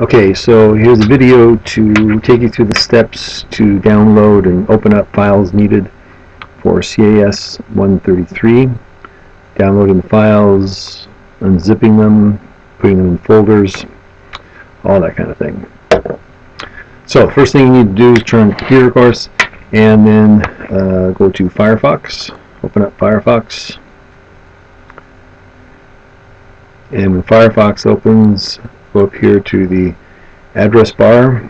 Okay, so here's a video to take you through the steps to download and open up files needed for CAS 133. Downloading the files, unzipping them, putting them in folders, all that kind of thing. So first thing you need to do is turn on the computer, of course, and then uh, go to Firefox. Open up Firefox. And when Firefox opens, go up here to the address bar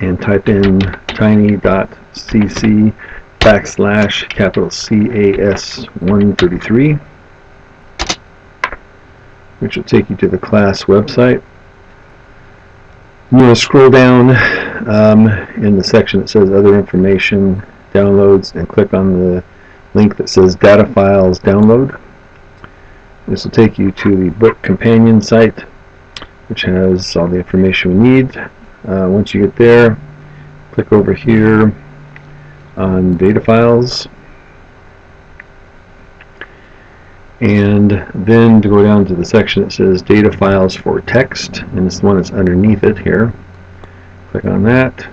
and type in tiny.cc backslash capital CAS 133 which will take you to the class website. I'm going to scroll down um, in the section that says other information downloads and click on the link that says data files download. This will take you to the book companion site which has all the information we need. Uh, once you get there, click over here on data files and then to go down to the section that says data files for text and it's the one that's underneath it here click on that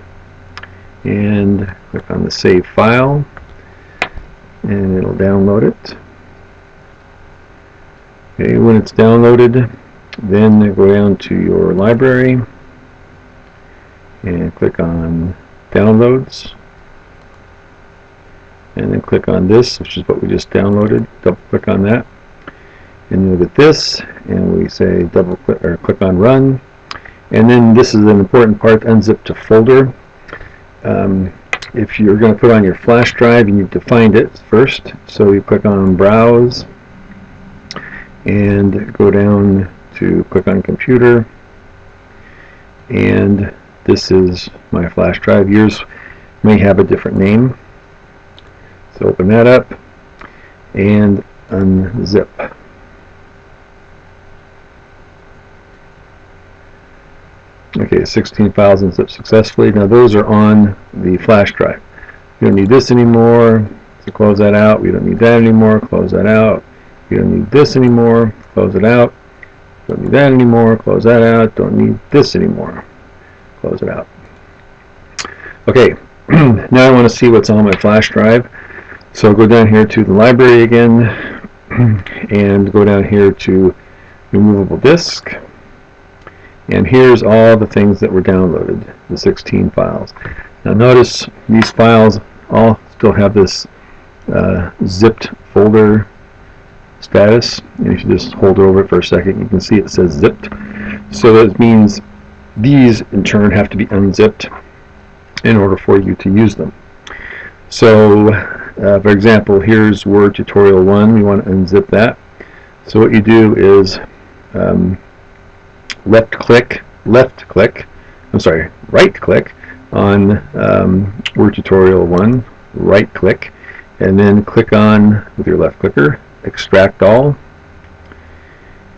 and click on the save file and it'll download it okay when it's downloaded then go down to your library and click on downloads. And then click on this which is what we just downloaded. Double click on that. And look at this and we say double click or click on run. And then this is an important part unzip to folder. Um, if you're going to put on your flash drive you need to find it first. So you click on browse and go down to click on computer and this is my flash drive yours may have a different name so open that up and unzip Okay, 16 files unzipped successfully. Now those are on the flash drive. We don't need this anymore, so close that out. We don't need that anymore, close that out. We don't need this anymore, close it out. Don't need that anymore, close that out. Don't need this anymore, close it out. Okay, now I want to see what's on my flash drive. So I'll go down here to the library again and go down here to removable disk and here's all the things that were downloaded, the 16 files. Now notice these files all still have this uh, zipped folder status. And if you just hold over it for a second, you can see it says zipped. So that means these in turn have to be unzipped in order for you to use them. So uh, for example, here's Word Tutorial 1. We want to unzip that. So what you do is um, left click, left click, I'm sorry, right click on um, Word Tutorial 1, right click, and then click on, with your left clicker, extract all,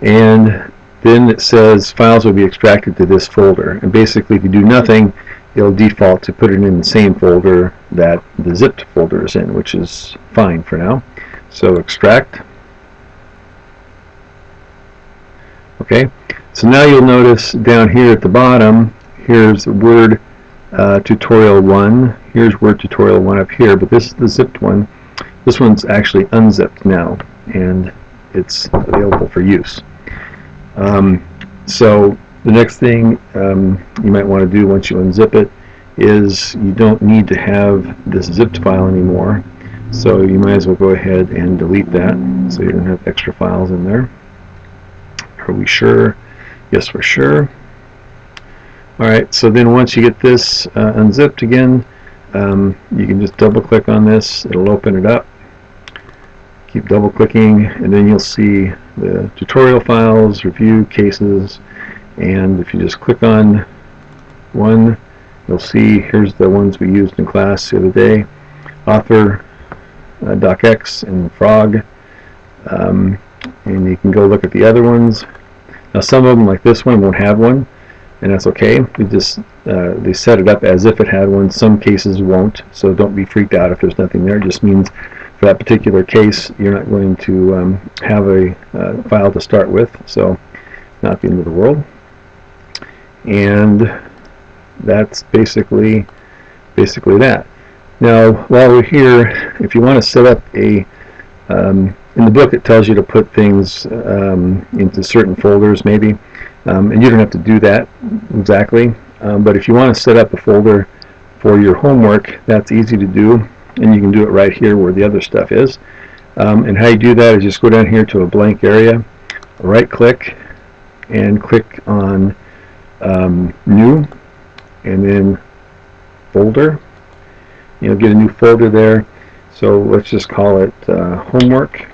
and then it says files will be extracted to this folder, and basically if you do nothing, it'll default to put it in the same folder that the zipped folder is in, which is fine for now. So extract, okay, so now you'll notice down here at the bottom, here's Word uh, Tutorial 1. Here's Word Tutorial 1 up here, but this is the zipped one. This one's actually unzipped now, and it's available for use. Um, so the next thing um, you might want to do once you unzip it is you don't need to have this zipped file anymore. So you might as well go ahead and delete that so you don't have extra files in there. Are we sure? Yes, for sure. Alright, so then once you get this uh, unzipped again, um, you can just double click on this, it'll open it up. Keep double clicking and then you'll see the tutorial files, review, cases, and if you just click on one, you'll see here's the ones we used in class the other day, author, uh, docx, and frog. Um, and you can go look at the other ones now some of them, like this one, won't have one, and that's okay. We just uh, they set it up as if it had one. Some cases won't, so don't be freaked out if there's nothing there. It just means for that particular case, you're not going to um, have a uh, file to start with, so not the end of the world. and that's basically basically that. Now, while we're here, if you want to set up a um, in the book it tells you to put things um, into certain folders maybe um, and you don't have to do that exactly um, but if you want to set up a folder for your homework that's easy to do and you can do it right here where the other stuff is. Um, and how you do that is just go down here to a blank area right click and click on um, new and then folder. You'll get a new folder there. So let's just call it uh, homework.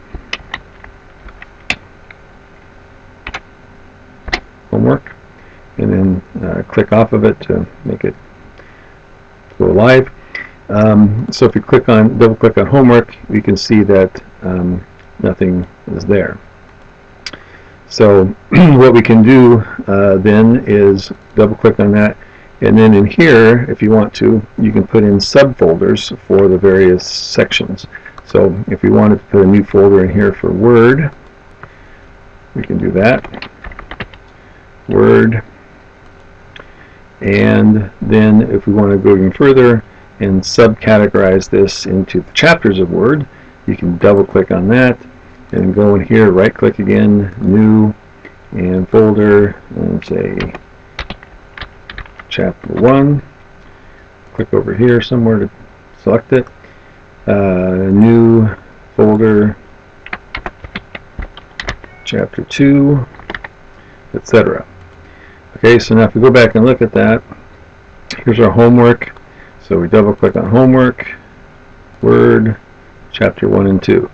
Homework. And then uh, click off of it to make it go live. Um, so if you click on double click on homework you can see that um, nothing is there. So what we can do uh, then is double click on that and then in here if you want to you can put in subfolders for the various sections. So if we wanted to put a new folder in here for Word we can do that. Word and then if we want to go even further and subcategorize this into the chapters of Word. You can double click on that and go in here right click again new and folder and say chapter 1 click over here somewhere to select it. Uh, new folder chapter 2 etc Okay, so now if we go back and look at that, here's our homework. So we double click on homework, Word, chapter 1 and 2.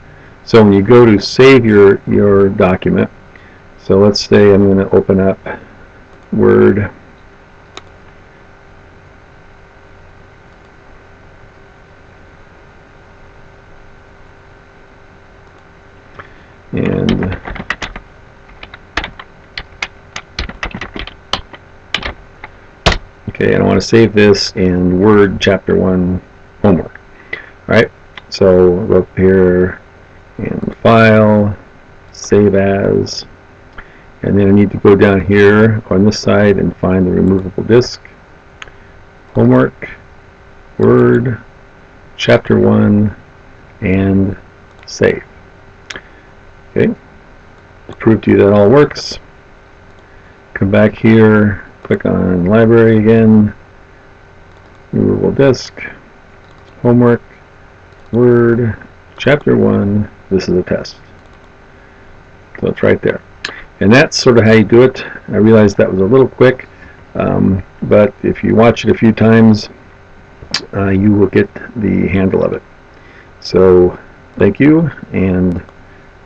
So when you go to save your, your document, so let's say I'm going to open up Word, and Okay, and I want to save this in Word Chapter 1 homework. Alright, so go up here in File, Save As, and then I need to go down here on this side and find the removable disk. Homework, Word, Chapter 1, and Save. Okay, to prove to you that all works, come back here click on library again, removable disk, homework, word, chapter 1, this is a test. So it's right there. And that's sort of how you do it. I realized that was a little quick, um, but if you watch it a few times, uh, you will get the handle of it. So thank you, and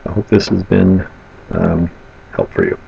I hope this has been um, help for you.